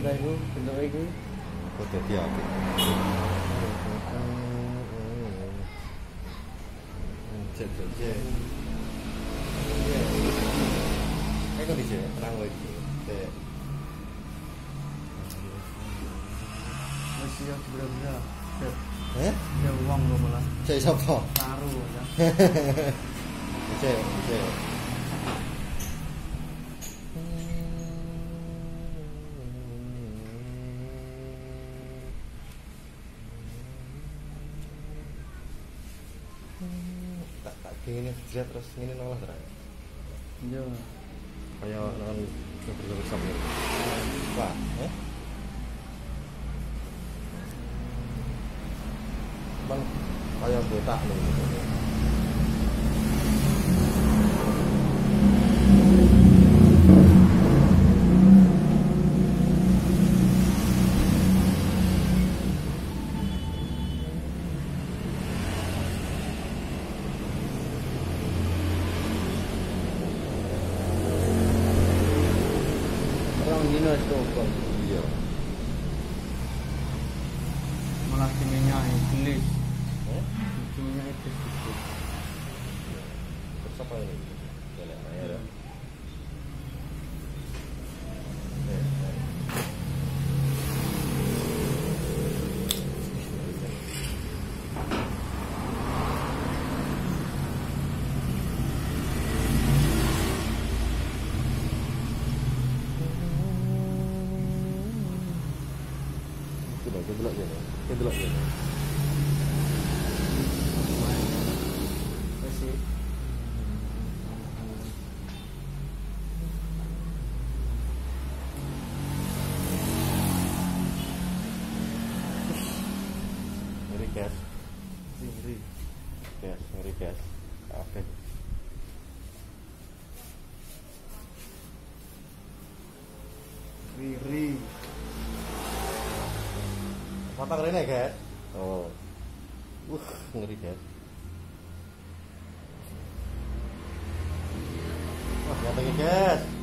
ta iku bentuke iku. Kok dadi apik. Cek cek cek. Kayak kok dicek, terang wae iki. Cek. Wis ya bener-bener. Cek. Eh? Ya uang malah. Cek sapa? Taruh ya. Cek, cek. Tak tak gini terus ini nolak terang. Iya. Kayak non keberusak ya. Wah, eh? Bang, kayak betak nih. Orang dino stokon. Iya. Malah diminyak iblis. Eh? Diminyak iblis. itu. Terus apa ini? Jalan aja Itu dong, itu dong, itu dong. Wis sih. Ngeri gas, Ngeri. gas, ngeri gas. Oke. Riri. Potong rene gas. Oh. Uh, ngeri gas. Wah, nyatanya gas.